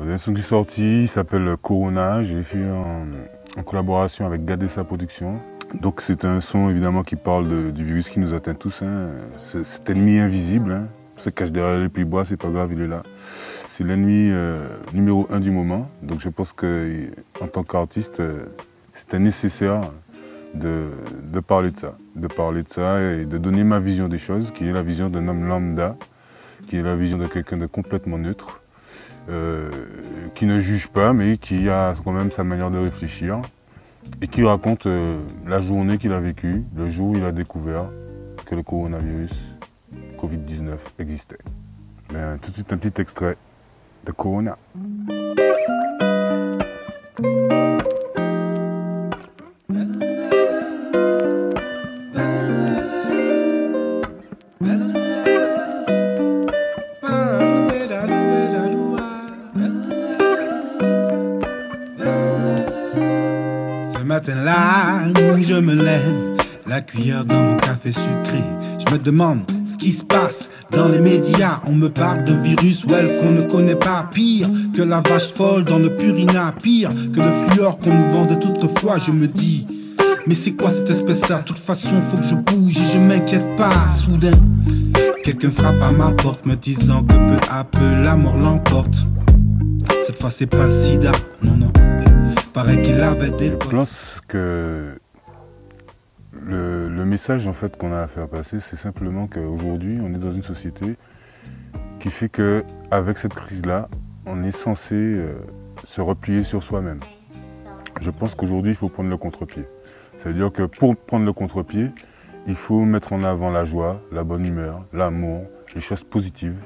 un son qui est sorti, il s'appelle Corona. J'ai fait en, collaboration avec Gadessa Production. Donc c'est un son évidemment qui parle du virus qui nous atteint tous. Hein. Cet ennemi invisible, hein. se cache derrière les plis bois, c'est pas grave, il est là. C'est l'ennemi euh, numéro un du moment. Donc je pense qu'en tant qu'artiste, euh, c'était nécessaire de, parler de ça. De parler de ça et de donner ma vision des choses, qui est la vision d'un homme lambda, qui est la vision de quelqu'un de complètement neutre, euh, qui ne juge pas, mais qui a quand même sa manière de réfléchir et qui raconte euh, la journée qu'il a vécue, le jour où il a découvert que le coronavirus Covid-19 existait. Ben, tout de suite un petit extrait de Corona. Matin-là, je me lève, la cuillère dans mon café sucré. Je me demande ce qui se passe dans les médias. On me parle d'un virus, well, qu'on ne connaît pas. Pire que la vache folle dans le Purina. Pire que le fluor qu'on nous vendait fois. Je me dis, mais c'est quoi cette espèce-là? De toute façon, faut que je bouge et je m'inquiète pas. Soudain, quelqu'un frappe à ma porte me disant que peu à peu la mort l'emporte. Cette fois, c'est pas le sida, non, non qu'il avait des. Je pense que le, message en fait qu'on a à faire passer, c'est simplement qu'aujourd'hui, on est dans une société qui fait que avec cette crise-là, on est censé euh, se replier sur soi-même. Je pense qu'aujourd'hui, il faut prendre le contre-pied. C'est-à-dire que pour prendre le contre-pied, il faut mettre en avant la joie, la bonne humeur, l'amour, les choses positives.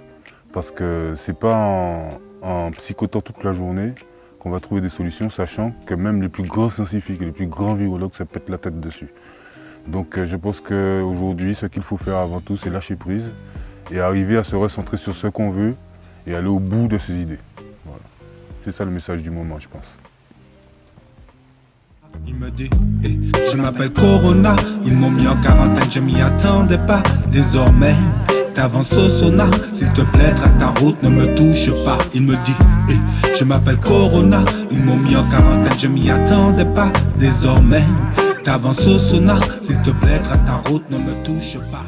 Parce que c'est pas en, en psychotant toute la journée on va trouver des solutions, sachant que même les plus grands scientifiques et les plus grands virologues se pètent la tête dessus. Donc euh, je pense qu'aujourd'hui, ce qu'il faut faire avant tout, c'est lâcher prise et arriver à se recentrer sur ce qu'on veut et aller au bout de ses idées. C'est ça le message du moment, je pense. Il me dit, eh, je m'appelle Corona, ils m'ont mis en quarantaine, je m'y attendais pas. Désormais, t'avances au sauna, s'il te plaît, trace ta route, ne me touche pas. Il me dit, eh, je m'appelle Corona, ils m'ont mis en quarantaine, je m'y attendais pas. Désormais, t'avances au sauna, s'il te plaît, trace ta route, ne me touche pas.